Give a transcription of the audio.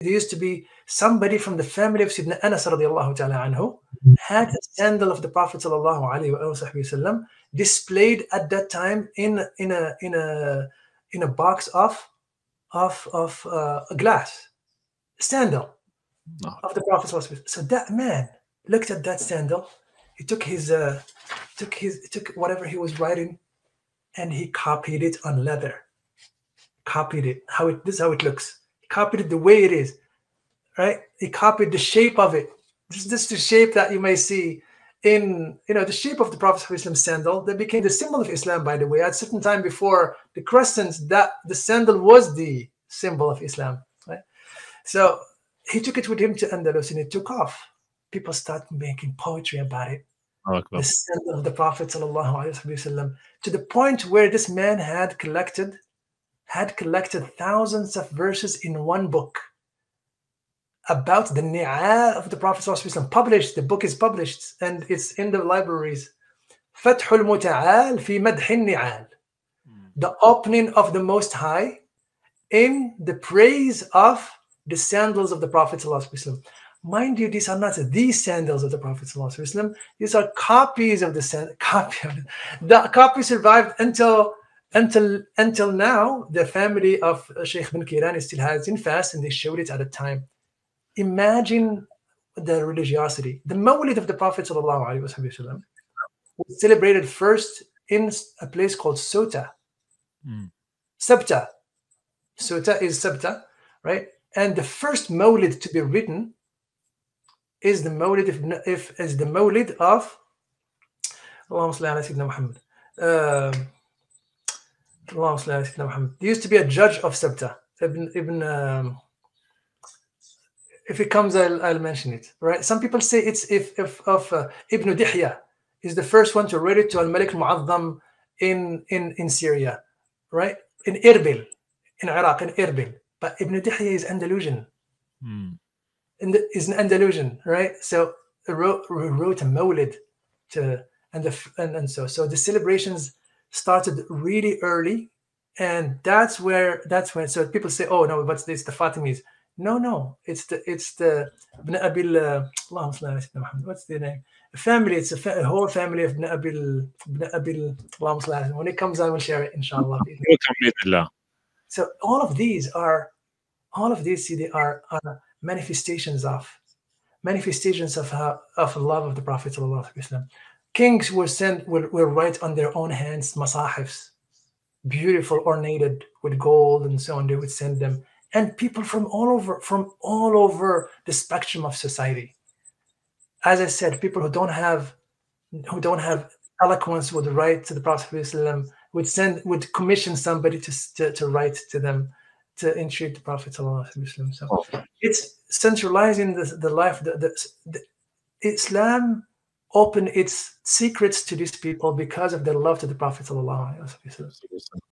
there used to be somebody from the family of Sidna Anas radiallahu ta'ala anhu had a sandal of the Prophet sallallahu alaihi wasallam displayed at that time in in a in a in a box of of of uh, a glass sandal No. of the Prophet sallallahu. So that man looked at that sandal. He took his uh, took his took whatever he was writing, and he copied it on leather. Copied it. How it this is how it looks. Copied it the way it is. Right? He copied the shape of it. This, this is the shape that you may see in you know the shape of the Prophet Islam sandal that became the symbol of Islam, by the way. At a certain time before the crescent, that the sandal was the symbol of Islam. Right? So he took it with him to Andalus and it took off. People started making poetry about it Akbar. the sandal of the Prophet sallallahu alaihi wasallam, to the point where this man had collected had collected thousands of verses in one book about the ni'al of the Prophet published, the book is published and it's in the libraries. Fathul المتعال fi مدح النعال hmm. the opening of the Most High in the praise of the sandals of the Prophet. Mind you, these are not these sandals of the Prophet. These are copies of the sandals. Copy the copy survived until until until now. The family of Sheikh bin Kirani still has in fast, and they showed it at the time. Imagine the religiosity. The Mawlid of the Prophet ﷺ was celebrated first in a place called Ceuta. Mm. Sabta. Ceuta is Sabta, right? And the first Mawlid to be written is the Mawlid if, if is the Mawlid of Allahumma salli ala Sayyidina Muhammad. Um, Allahumma salli ala Sayyidina Muhammad. There used to be a judge of Sabta. Ibn, Ibn um, if it comes, I'll, I'll mention it. Right? Some people say it's if, if of uh, Ibn Dihya is the first one to write it to Al Malik Mu'azzam in, in, in Syria, right? In Erbil, in Iraq, in Erbil. But Ibn Dihya is Andalusian Mm. in is an Andalusian, right? So he wrote, wrote a Mawlid to and the and, and so so the celebrations started really early and that's where that's when so people say oh no but it's the fatimids no no it's the it's the ibn abil uh, what's the name? A family it's a, fa- a whole family of ibn abil ibn abil when it comes i will share it inshallah. So all of these are all of these see they are, are manifestations of manifestations of of love of the prophet sallallahu alaihi wasallam Kings were sent, will, will write on their own hands masahifs, beautiful, ornated with gold and so on. They would send them, and people from all over, from all over the spectrum of society. As I said, people who don't have, who don't have eloquence would write to the Prophet ﷺ, would send, would commission somebody to, to, to write to them to entreat the Prophet. ﷺ. So Oh. it's centralizing the, the life. The, the, the Islam opened its secrets to these people because of their love to the Prophet.